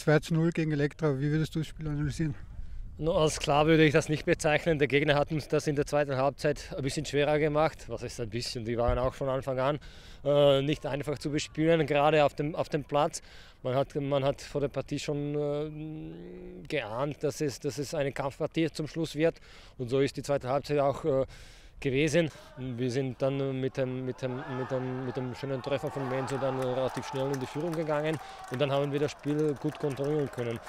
2 zu 0 gegen Elektra. Wie würdest du das Spiel analysieren? No, als klar würde ich das nicht bezeichnen. Der Gegner hat uns das in der zweiten Halbzeit ein bisschen schwerer gemacht. Was ist ein bisschen? Die waren auch von Anfang an äh, nicht einfach zu bespielen, gerade auf dem, auf dem Platz. Man hat, man hat vor der Partie schon äh, geahnt, dass es, dass es eine Kampfpartie zum Schluss wird. Und so ist die zweite Halbzeit auch äh, gewesen. Wir sind dann mit dem, mit dem, mit dem, mit dem schönen Treffer von Menzo dann relativ schnell in die Führung gegangen und dann haben wir das Spiel gut kontrollieren können.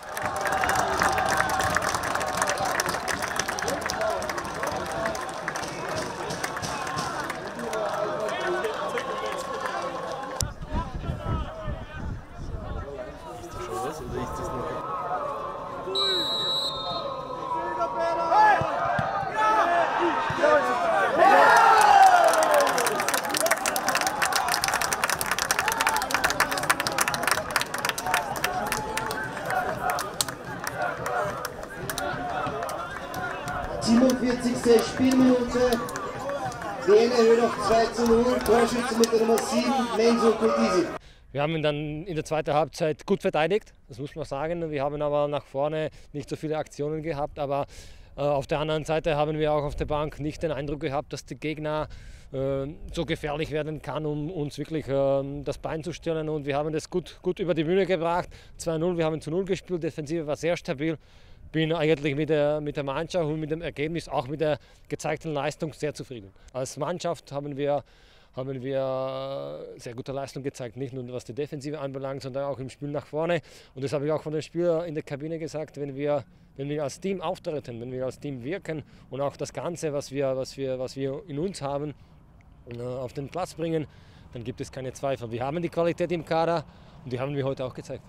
Spielminute. Wien erhöht auf 2 zu 0. Torschütze mit der Nummer 7, Menzo Kutisi. Wir haben ihn dann in der zweiten Halbzeit gut verteidigt, das muss man sagen. Wir haben aber nach vorne nicht so viele Aktionen gehabt. Aber auf der anderen Seite haben wir auch auf der Bank nicht den Eindruck gehabt, dass der Gegner äh, so gefährlich werden kann, um uns wirklich äh, das Bein zu stellen. Und wir haben das gut, gut über die Bühne gebracht. 2-0, wir haben zu 0 gespielt, Defensive war sehr stabil bin eigentlich mit der, mit der Mannschaft und mit dem Ergebnis, auch mit der gezeigten Leistung sehr zufrieden. Als Mannschaft haben wir, haben wir sehr gute Leistung gezeigt, nicht nur was die Defensive anbelangt, sondern auch im Spiel nach vorne. Und das habe ich auch von den Spielern in der Kabine gesagt, wenn wir, wenn wir als Team auftreten, wenn wir als Team wirken und auch das Ganze, was wir, was wir, was wir in uns haben, äh, auf den Platz bringen, dann gibt es keine Zweifel. Wir haben die Qualität im Kader und die haben wir heute auch gezeigt.